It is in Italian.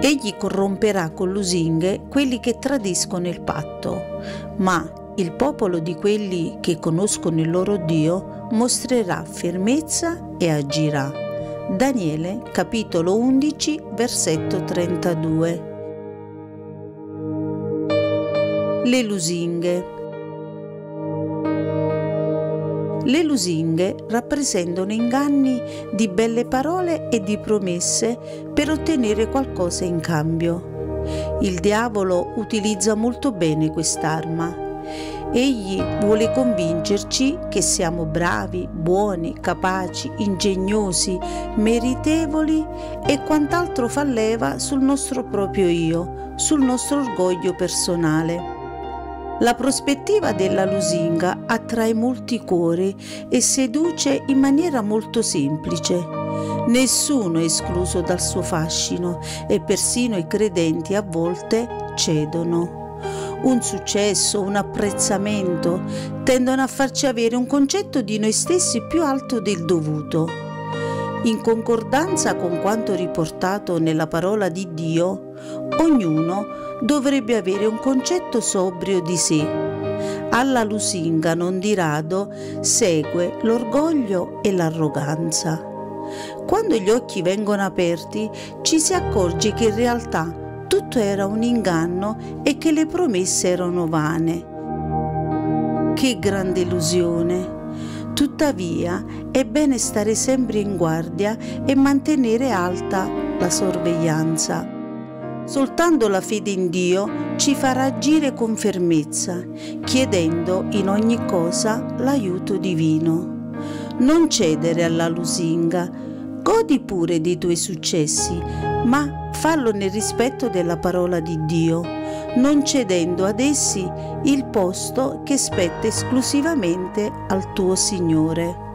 Egli corromperà con lusinghe quelli che tradiscono il patto, ma il popolo di quelli che conoscono il loro Dio mostrerà fermezza e agirà. Daniele capitolo 11 versetto 32. Le lusinghe. Le lusinghe rappresentano inganni di belle parole e di promesse per ottenere qualcosa in cambio. Il diavolo utilizza molto bene quest'arma Egli vuole convincerci che siamo bravi, buoni, capaci, ingegnosi, meritevoli e quant'altro fa leva sul nostro proprio io, sul nostro orgoglio personale. La prospettiva della lusinga attrae molti cuori e seduce in maniera molto semplice. Nessuno è escluso dal suo fascino e persino i credenti a volte cedono un successo, un apprezzamento, tendono a farci avere un concetto di noi stessi più alto del dovuto. In concordanza con quanto riportato nella parola di Dio, ognuno dovrebbe avere un concetto sobrio di sé. Alla lusinga non di rado segue l'orgoglio e l'arroganza. Quando gli occhi vengono aperti ci si accorge che in realtà tutto era un inganno e che le promesse erano vane. Che grande illusione! Tuttavia è bene stare sempre in guardia e mantenere alta la sorveglianza. Soltanto la fede in Dio ci farà agire con fermezza, chiedendo in ogni cosa l'aiuto divino. Non cedere alla lusinga, godi pure dei tuoi successi, ma fallo nel rispetto della parola di Dio, non cedendo ad essi il posto che spetta esclusivamente al tuo Signore.